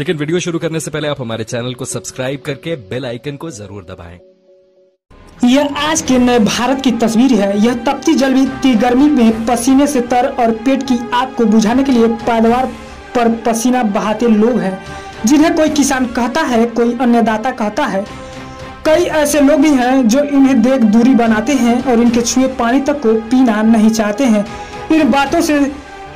लेकिन वीडियो शुरू करने से पहले आप हमारे चैनल को सब्सक्राइब करके बेल आइकन को ज़रूर दबाएँ। यह आज के नए भारत की तस्वीर है। यह तपती जलती गर्मी में पसीने से तर और पेट की आग को बुझाने के लिए पैदावार पर पसीना बहाते लोग हैं, जिन्हें कोई किसान कहता है, कोई अन्नदाता कहता है। कई ऐसे लोग भी हैं जो इन्हें देख दूरी बनाते हैं और इनके छुए पानी तक को पीना नहीं चाहते हैं। इन बातों से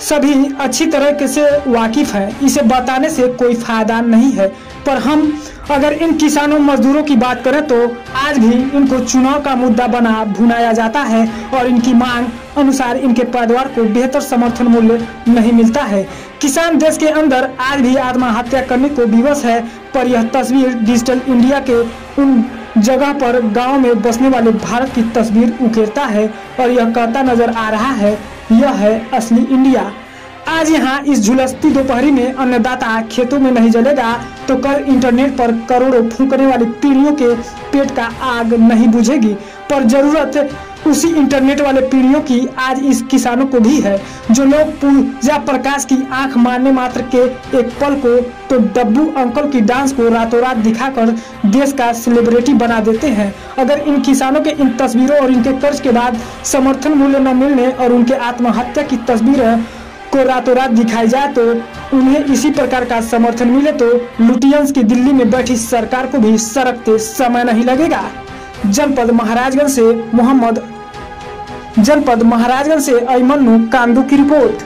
सभी अच्छी तरह से वाकिफ हैं। इसे बताने से कोई फ़ायदा नहीं है। पर हम अगर इन किसानों मजदूरों की बात करें तो आज भी इनको चुनाव का मुद्दा बना भुनाया जाता है और इनकी मांग अनुसार इनके पैदावार को बेहतर समर्थन मूल्य नहीं मिलता है। किसान देश के अंदर आज भी आत्महत्या करने को विवश है, पर यह तस्वीर डिजिटल इंडिया के उन जगह पर गाँव में बसने वाले भारत की तस्वीर उकेरता है और यह कहता नज़र आ रहा है। यह है असली इंडिया। आज यहाँ इस झुलसती दोपहरी में अन्नदाता खेतों में नहीं जलेगा तो कल इंटरनेट पर करोड़ों फूकने वाली पीढ़ियों के पेट का आग नहीं बुझेगी। पर ज़रूरत उसी इंटरनेट वाले पीढ़ियों की आज इस किसानों को भी है, जो लोग पूजा प्रकाश की आँख मारने मात्र के एक पल को तो डब्बू अंकल की डांस को रातों रात दिखाकर देश का सेलिब्रिटी बना देते हैं। अगर इन किसानों के इन तस्वीरों और इनके कर्ज के बाद समर्थन मूल्य न मिलने और उनके आत्महत्या की तस्वीरें को रातों रात दिखाई जाए तो उन्हें इसी प्रकार का समर्थन मिले तो लुटियंस की दिल्ली में बैठी सरकार को भी सरकते समय नहीं लगेगा। जनपद महाराजगंज से मोहम्मद जनपद महाराजगंज से अमनु कांदू की रिपोर्ट।